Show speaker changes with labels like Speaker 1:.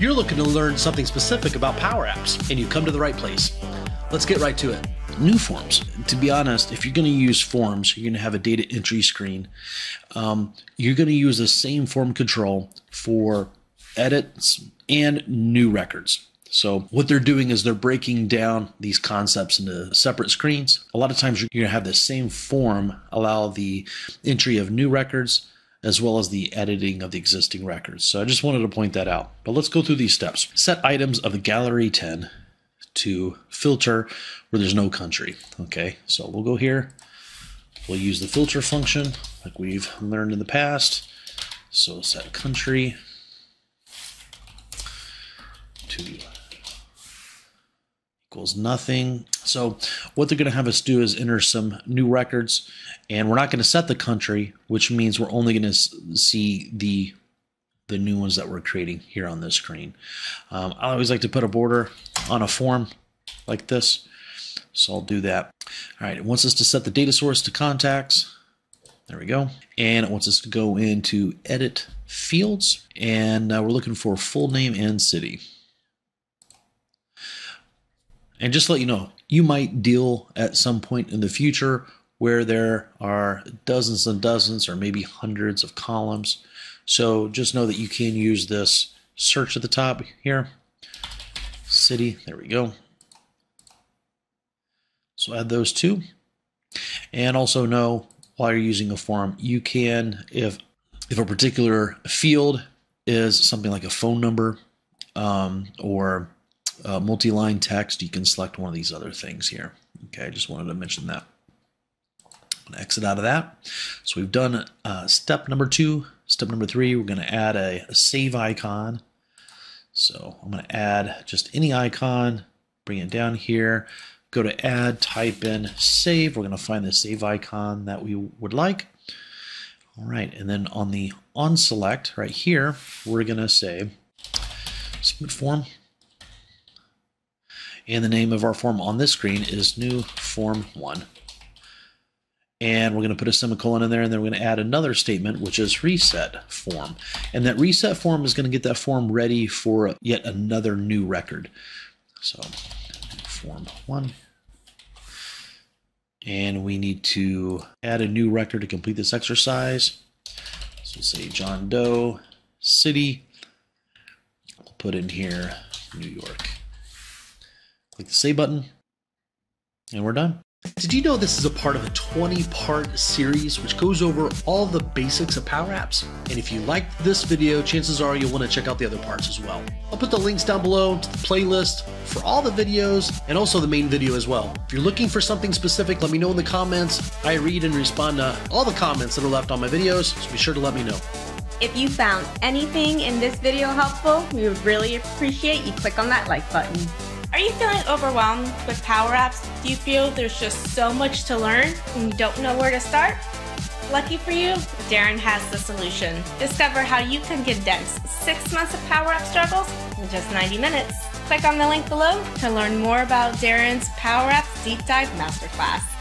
Speaker 1: You're looking to learn something specific about Power Apps, and you come to the right place. Let's get right to it. New forms. To be honest, if you're going to use forms, you're going to have a data entry screen. Um, you're going to use the same form control for edits and new records. So what they're doing is they're breaking down these concepts into separate screens. A lot of times you're going to have the same form allow the entry of new records as well as the editing of the existing records. So I just wanted to point that out. But let's go through these steps. Set items of the gallery 10 to filter where there's no country. Okay, so we'll go here. We'll use the filter function like we've learned in the past. So set country to equals nothing. So what they're going to have us do is enter some new records, and we're not going to set the country, which means we're only going to see the the new ones that we're creating here on this screen. Um, I always like to put a border on a form like this, so I'll do that. All right, it wants us to set the data source to contacts. There we go. And it wants us to go into edit fields, and uh, we're looking for full name and city. And just let you know, you might deal at some point in the future where there are dozens and dozens or maybe hundreds of columns. So just know that you can use this search at the top here. City, there we go. So add those two. And also know while you're using a form, you can, if if a particular field is something like a phone number um, or uh, multi-line text, you can select one of these other things here. Okay, I just wanted to mention that. I'm to exit out of that. So we've done uh, step number two. Step number three, we're going to add a, a save icon. So I'm going to add just any icon, bring it down here, go to add, type in save. We're going to find the save icon that we would like. All right, and then on the on select right here, we're going to say submit form and the name of our form on this screen is new form one. And we're going to put a semicolon in there, and then we're going to add another statement, which is reset form. And that reset form is going to get that form ready for yet another new record. So, form one. And we need to add a new record to complete this exercise. So say John Doe, city. We'll put in here New York. Click the save button, and we're done. Did you know this is a part of a 20 part series which goes over all the basics of Power Apps? And if you liked this video, chances are you'll want to check out the other parts as well. I'll put the links down below to the playlist for all the videos and also the main video as well. If you're looking for something specific, let me know in the comments. I read and respond to all the comments that are left on my videos, so be sure to let me know.
Speaker 2: If you found anything in this video helpful, we would really appreciate you click on that like button. Are you feeling overwhelmed with Power Apps? Do you feel there's just so much to learn and you don't know where to start? Lucky for you, Darren has the solution. Discover how you can condense six months of Power App struggles in just 90 minutes. Click on the link below to learn more about Darren's Power Apps Deep Dive Masterclass.